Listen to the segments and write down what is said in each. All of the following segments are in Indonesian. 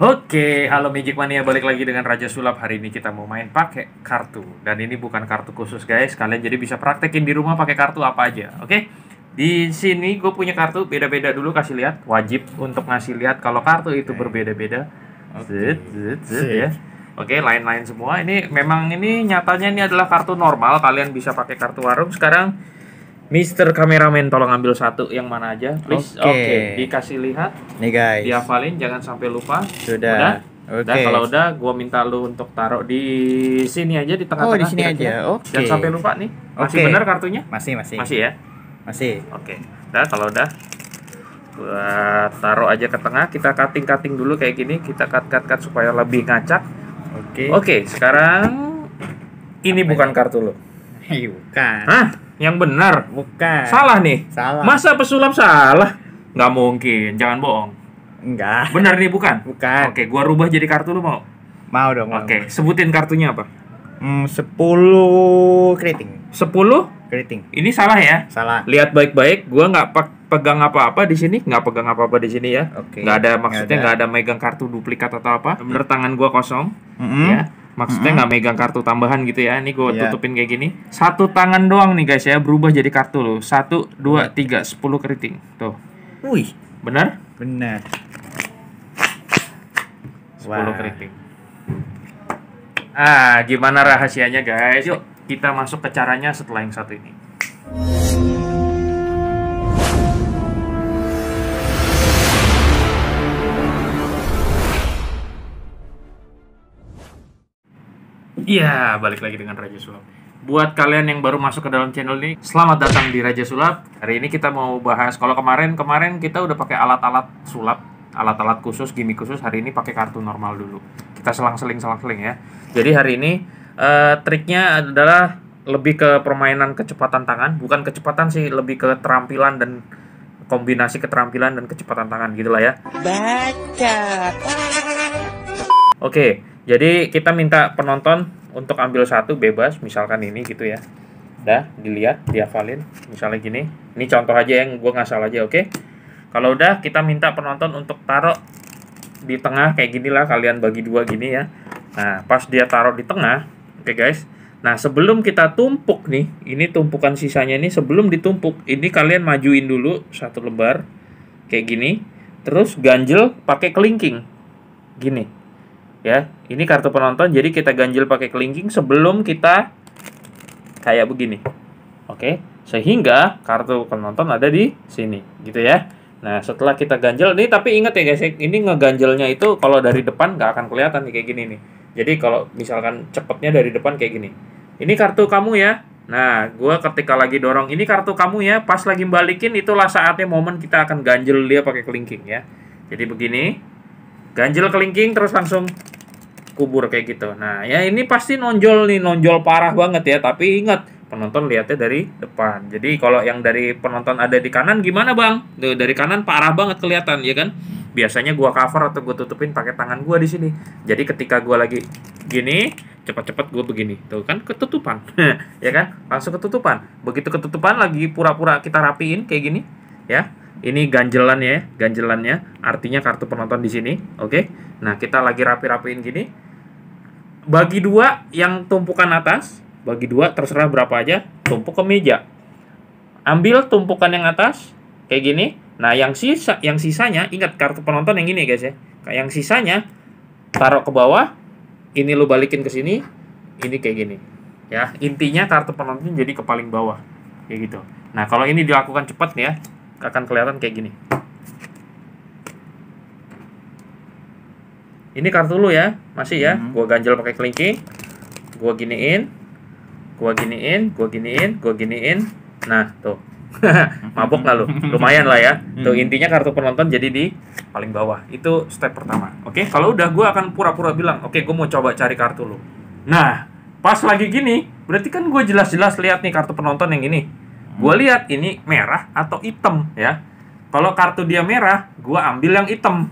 Oke, halo Magic Mania, balik lagi dengan Raja Sulap. Hari ini kita mau main pakai kartu. Dan ini bukan kartu khusus guys, kalian jadi bisa praktekin di rumah pakai kartu apa aja, oke? Di sini gue punya kartu beda-beda dulu kasih lihat, wajib untuk ngasih lihat kalau kartu itu berbeda-beda. Zet ya. Oke, lain-lain semua. Ini memang ini nyatanya ini adalah kartu normal, kalian bisa pakai kartu warung. Sekarang Mister Kameramen tolong ambil satu yang mana aja, please. Oke. Oke, dikasih lihat, Nih guys. dihafalin jangan sampai lupa. Sudah. Oke. Udah kalau udah gua minta lu untuk taruh di sini aja di tengah-tengah. Oh, di sini kira-kira. aja. Oke. Jangan sampai lupa nih. Masih Oke. benar kartunya? Masih masih. Masih ya? Masih. Oke. Udah kalau udah gua taruh aja ke tengah, kita cutting-cutting dulu kayak gini, kita cut-cut-cut supaya lebih ngacak. Oke. Oke, sekarang ini bukan kartu lu. Hei, bukan. Hah? Yang benar. Bukan. Salah nih. Salah. Masa pesulap salah? Nggak mungkin, jangan bohong. Enggak. Benar nih bukan? Bukan. Oke, gua rubah jadi kartu lu mau. Mau dong. mau. Oke, sebutin kartunya apa? Hmm, 10 keriting. 10 Keriting. Ini salah ya. Salah. Lihat baik-baik, gua nggak pe- pegang apa-apa di sini, nggak pegang apa-apa di sini ya. Oke. Nggak ada maksudnya Nggak nggak ada. megang kartu duplikat atau apa. Bener tangan gua kosong, Mm-mm. ya. Maksudnya nggak megang kartu tambahan gitu ya. Ini gua Iya. tutupin kayak gini. Satu tangan doang nih guys ya, berubah jadi kartu loh. Satu, dua, tiga, sepuluh keriting. Tuh, Wih, bener? benar. Sepuluh keriting. Ah, gimana rahasianya guys? Yuk, kita masuk ke caranya setelah yang satu ini. Iya, balik lagi dengan Raja Sulap. Buat kalian yang baru masuk ke dalam channel ini, selamat datang di Raja Sulap. Hari ini kita mau bahas kalau kemarin kemarin kita udah pakai alat-alat sulap, alat-alat khusus, gimmick khusus. Hari ini pakai kartu normal dulu. Kita selang-seling selang-seling ya. Jadi hari ini eh, triknya adalah lebih ke permainan kecepatan tangan, bukan kecepatan sih, lebih ke keterampilan dan kombinasi keterampilan dan kecepatan tangan gitulah ya. Oke, jadi kita minta penonton untuk ambil satu bebas, misalkan ini gitu ya. Dah, dilihat, dihafalin. Misalnya gini. Ini contoh aja yang gue ngasal aja, oke? Kalau udah, kita minta penonton untuk taruh di tengah kayak gini lah. Kalian bagi dua gini ya. Nah, pas dia taruh di tengah, oke guys. Nah, sebelum kita tumpuk nih, ini tumpukan sisanya ini sebelum ditumpuk, ini kalian majuin dulu satu lembar kayak gini. Terus ganjel pakai kelingking. Gini ya ini kartu penonton jadi kita ganjil pakai kelingking sebelum kita kayak begini. Oke sehingga kartu penonton ada di sini gitu ya. Nah setelah kita ganjel ini tapi ingat ya guys ini ngeganjelnya itu kalau dari depan nggak akan kelihatan kayak gini nih. Jadi kalau misalkan cepetnya dari depan kayak gini. Ini kartu kamu ya. Nah gua ketika lagi dorong ini kartu kamu ya. Pas lagi balikin itulah saatnya momen kita akan ganjel dia pakai kelingking ya. Jadi begini ganjel kelingking terus langsung kubur kayak gitu. Nah, ya ini pasti nonjol nih, nonjol parah banget ya. Tapi ingat, penonton lihatnya dari depan. Jadi kalau yang dari penonton ada di kanan gimana, Bang? Tuh, dari kanan parah banget kelihatan, ya kan? Biasanya gua cover atau gua tutupin pakai tangan gua di sini. Jadi ketika gua lagi gini, cepat-cepat gua begini. Tuh kan ketutupan. ya kan? Langsung ketutupan. Begitu ketutupan lagi pura-pura kita rapiin kayak gini, ya ini ganjelannya ya, ganjelannya. Artinya kartu penonton di sini oke? Nah kita lagi rapi-rapiin gini. Bagi dua yang tumpukan atas bagi dua terserah berapa aja tumpuk ke meja. Ambil tumpukan yang atas kayak gini. Nah yang sisa yang sisanya ingat kartu penonton yang ini guys ya. Yang sisanya taruh ke bawah ini lu balikin ke sini ini kayak gini. Ya intinya kartu penonton jadi ke paling bawah kayak gitu. Nah kalau ini dilakukan cepat ya akan kelihatan kayak gini. Ini kartu lu ya, masih ya. Mhm. Gua ganjel pakai kelingking. Gua giniin. Gua giniin, gua giniin, gua giniin. Nah, tuh. Mabok nggak lu? Lumayan lah ya. Tuh Mhm. intinya kartu penonton jadi di paling bawah. Itu step pertama. Oke, kalau udah gua akan pura-pura bilang, "Oke, gua mau coba cari kartu lu." Nah, pas lagi gini, berarti kan gue jelas-jelas lihat nih kartu penonton yang ini. Gue lihat ini merah atau hitam ya. Kalau kartu dia merah, gue ambil yang hitam.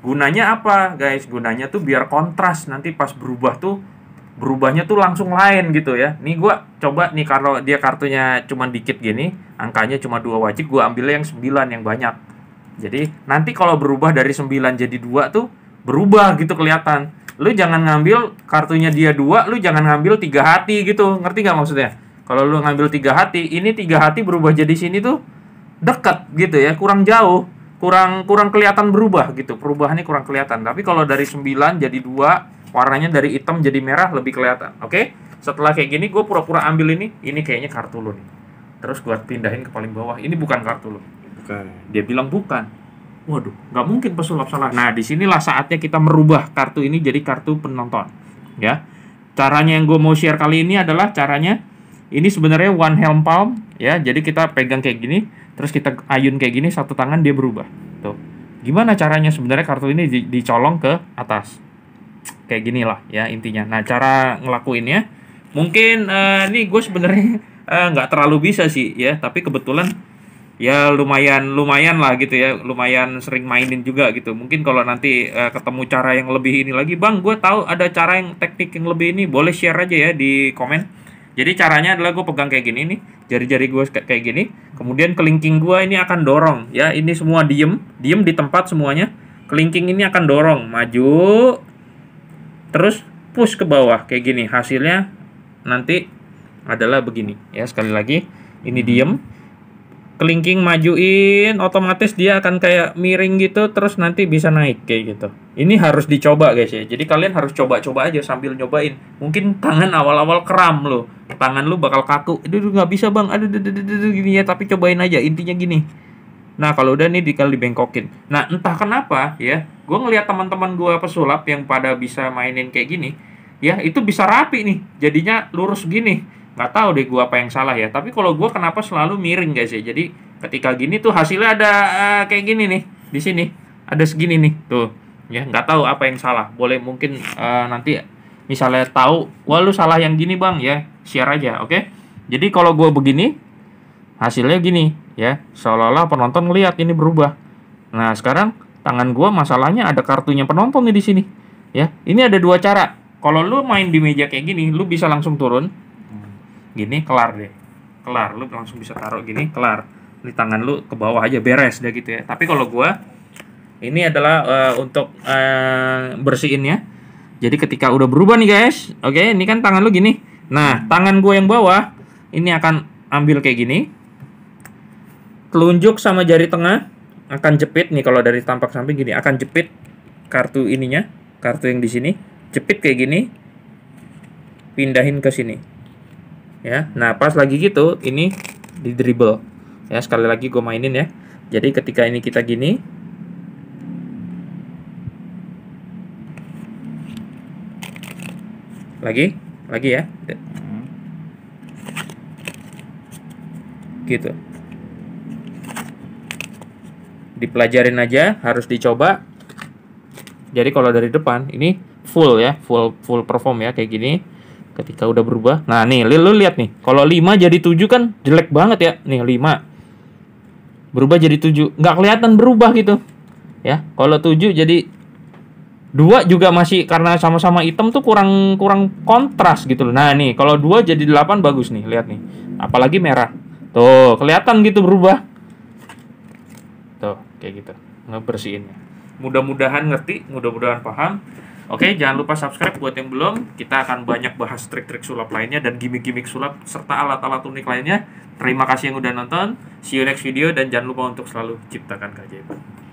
Gunanya apa, guys? Gunanya tuh biar kontras nanti pas berubah tuh berubahnya tuh langsung lain gitu ya. Nih gua coba nih kalau dia kartunya cuma dikit gini, angkanya cuma dua wajib, gua ambil yang 9 yang banyak. Jadi nanti kalau berubah dari 9 jadi dua tuh berubah gitu kelihatan lu jangan ngambil kartunya dia dua lu jangan ngambil tiga hati gitu ngerti nggak maksudnya kalau lu ngambil tiga hati ini tiga hati berubah jadi sini tuh dekat gitu ya kurang jauh kurang kurang kelihatan berubah gitu. Perubahannya kurang kelihatan. Tapi kalau dari 9 jadi dua warnanya dari hitam jadi merah lebih kelihatan. Oke? Setelah kayak gini gue pura-pura ambil ini ini kayaknya kartu lo nih. Terus gue pindahin ke paling bawah. Ini bukan kartu lo Bukan. dia bilang bukan. Waduh nggak mungkin pesulap salah. Nah di sinilah saatnya kita merubah kartu ini jadi kartu penonton ya. Caranya yang gue mau share kali ini adalah caranya ini sebenarnya one helm palm ya. Jadi kita pegang kayak gini terus kita ayun kayak gini satu tangan dia berubah. Tuh. Gimana caranya sebenarnya kartu ini di- dicolong ke atas? Kayak gini lah ya intinya. Nah cara ngelakuinnya mungkin eh, ini gue sebenarnya eh, nggak terlalu bisa sih ya. Tapi kebetulan ya lumayan lumayan lah gitu ya. Lumayan sering mainin juga gitu. Mungkin kalau nanti eh, ketemu cara yang lebih ini lagi. Bang gue tahu ada cara yang teknik yang lebih ini. Boleh share aja ya di komen jadi caranya adalah gue pegang kayak gini nih jari-jari gue kayak gini kemudian kelingking gue ini akan dorong. Ya ini semua diem diem di tempat semuanya. Kelingking ini akan dorong maju terus push ke bawah kayak gini. Hasilnya nanti adalah begini. Ya sekali lagi ini diem kelingking majuin otomatis dia akan kayak miring gitu terus nanti bisa naik kayak gitu. Ini harus dicoba guys ya. Jadi kalian harus coba-coba aja sambil nyobain. Mungkin tangan awal-awal kram lo tangan lu bakal kaku. Aduh nggak bisa bang. Aduh aduh, aduh, aduh, gini ya tapi cobain aja. Intinya gini. Nah kalau udah nih dikali dibengkokin. Nah entah kenapa ya, gue ngelihat teman-teman gue pesulap yang pada bisa mainin kayak gini, ya itu bisa rapi nih, jadinya lurus gini. Nggak tahu deh gue apa yang salah ya. Tapi kalau gue kenapa selalu miring guys ya. Jadi ketika gini tuh hasilnya ada eh, kayak gini nih di sini, ada segini nih tuh. Ya nggak tahu apa yang salah. Boleh mungkin eh, nanti misalnya tahu, wah lu salah yang gini bang ya, share aja, oke? Jadi kalau gue begini, hasilnya gini ya seolah-olah penonton ngelihat ini berubah nah sekarang tangan gua masalahnya ada kartunya penonton nih di sini ya ini ada dua cara kalau lu main di meja kayak gini lu bisa langsung turun gini kelar deh. Kelar lu langsung bisa taruh gini kelar. Di tangan lu ke bawah aja beres deh gitu ya. Tapi kalau gua ini adalah eh, untuk eh, bersihinnya. Jadi ketika udah berubah nih guys oke ini kan tangan lu gini. Nah tangan gua yang bawah ini akan ambil kayak gini. Telunjuk sama jari tengah akan jepit nih kalau dari tampak samping gini. Akan jepit kartu ininya kartu yang di sini. Jepit kayak gini pindahin ke sini ya. Nah pas lagi gitu ini di dribble. Ya sekali lagi gue mainin ya. Jadi ketika ini kita gini lagi lagi ya. Gitu. Dipelajarin aja harus dicoba. Jadi kalau dari depan ini full ya full full perform ya kayak gini ketika udah berubah nah nih lu, lihat nih kalau 5 jadi 7 kan jelek banget ya. Nih 5 berubah jadi 7 nggak kelihatan berubah gitu. Ya kalau 7 jadi dua juga masih karena sama-sama hitam tuh kurang kurang kontras gitu loh. Nah nih kalau dua jadi 8 bagus nih lihat nih. Apalagi merah. Tuh kelihatan gitu berubah. Tuh kayak gitu. Ngebersihinnya. Mudah-mudahan ngerti mudah-mudahan paham oke jangan lupa subscribe buat yang belum. Kita akan banyak bahas trik-trik sulap lainnya dan gimmick-gimmick sulap serta alat-alat unik lainnya. Terima kasih yang udah nonton. See you next video dan jangan lupa untuk selalu ciptakan keajaiban